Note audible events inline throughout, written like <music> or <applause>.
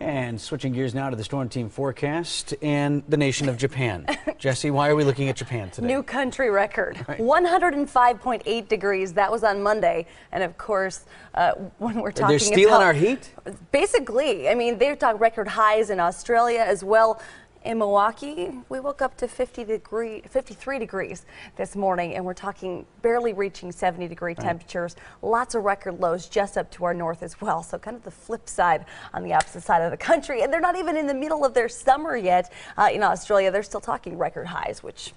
And switching gears now to the storm team forecast and the nation of Japan. <laughs> Jesse, why are we looking at Japan today? New country record, Right. 105.8 degrees. That was on Monday, and of course, uh, when we're talking They're stealing about, our heat? Basically, I mean, they're talking record highs in Australia as well. In Milwaukee, we woke up to 50 degree, 53 degrees this morning, and we're talking barely reaching 70 degree temperatures. Lots of record lows just up to our north as well. So kind of the flip side on the opposite side of the country. And they're not even in the middle of their summer yet. Uh, in Australia, they're still talking record highs, which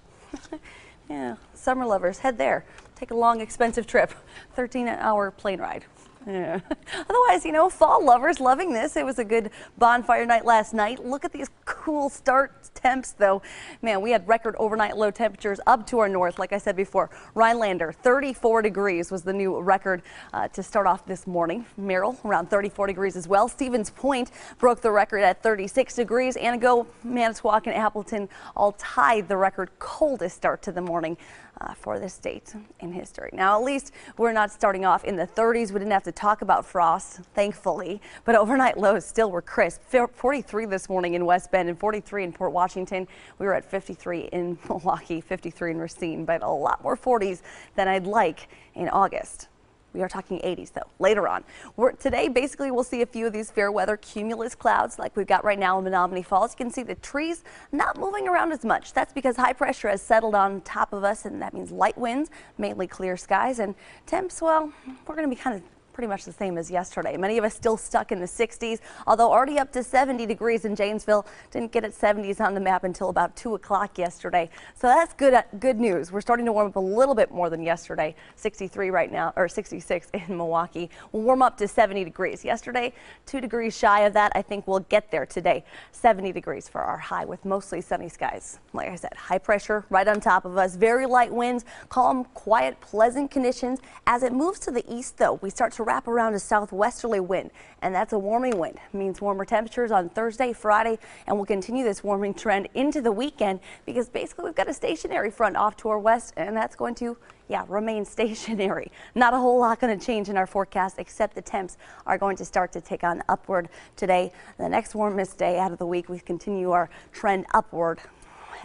<laughs> yeah, summer lovers, head there. Take a long, expensive trip, <laughs> 13 hour plane ride. Yeah. <laughs> Otherwise, you know, fall lovers loving this. It was a good bonfire night last night. Look at these cool start temps, though. Man, we had record overnight low temperatures up to our north. Like I said before, Rhinelander, 34 degrees was the new record uh, to start off this morning. Merrill, around 34 degrees as well. Stevens Point broke the record at 36 degrees. Antigo, Manitowoc, and Appleton all tied the record coldest start to the morning uh, for the state in history. Now, at least we're not starting off in the 30s. We didn't have to talk about frost, thankfully, but overnight lows still were crisp. 43 this morning in West Bend and 43 in Port Washington. We were at 53 in <laughs> Milwaukee, 53 in Racine, but a lot more 40s than I'd like in August. We are talking 80s though later on. We're, today, basically, we'll see a few of these fair weather cumulus clouds like we've got right now in Menomonee Falls. You can see the trees not moving around as much. That's because high pressure has settled on top of us, and that means light winds, mainly clear skies, and temps. Well, we're going to be kind of pretty much the same as yesterday. Many of us still stuck in the 60s, although already up to 70 degrees in Janesville. Didn't get at 70s on the map until about 2 o'clock yesterday. So that's good uh, good news. We're starting to warm up a little bit more than yesterday. 63 right now, or 66 <laughs> in Milwaukee. We'll warm up to 70 degrees. Yesterday, 2 degrees shy of that. I think we'll get there today. 70 degrees for our high with mostly sunny skies. Like I said, high pressure right on top of us. Very light winds, calm, quiet, pleasant conditions. As it moves to the east, though, we start to wrap around a southwesterly wind, and that's a warming wind. means warmer temperatures on Thursday, Friday, and we'll continue this warming trend into the weekend because basically we've got a stationary front off to our west, and that's going to yeah, remain <laughs> stationary. Not a whole lot going to change in our forecast except the temps are going to start to take on upward today. The next warmest day out of the week, we continue our trend upward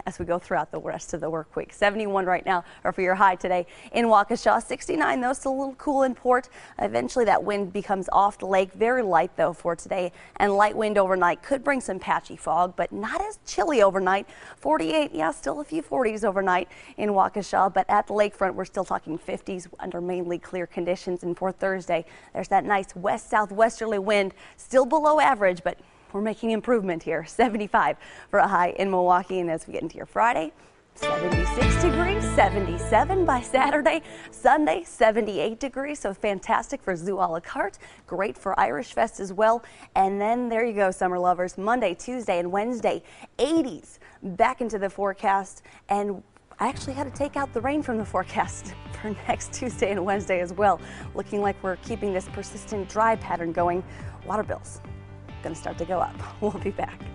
as we go throughout the rest of the work week. 71 right now, or for your high today in Waukesha. 69 though, still a little cool in port. Eventually that wind becomes off the lake. Very light though for today, and light wind overnight could bring some patchy fog, but not as chilly overnight. 48, yeah, still a few 40s overnight in Waukesha, but at the lakefront we're still talking 50s under mainly clear conditions. And for Thursday, there's that nice west southwesterly wind, still below average, but we're making improvement here. <laughs> 75 for a high in Milwaukee. And as we get into your Friday, 76 degrees, 77 by Saturday, Sunday 78 degrees, so fantastic for Zoo a la carte, great for Irish Fest as well. And then there you go, summer lovers, Monday, Tuesday, and Wednesday, 80s back into the forecast. And I actually had to take out the rain from the forecast <laughs> for next Tuesday and Wednesday as well, looking like we're keeping this persistent dry pattern going. Water bills going to start to go up. <laughs> We'll be back.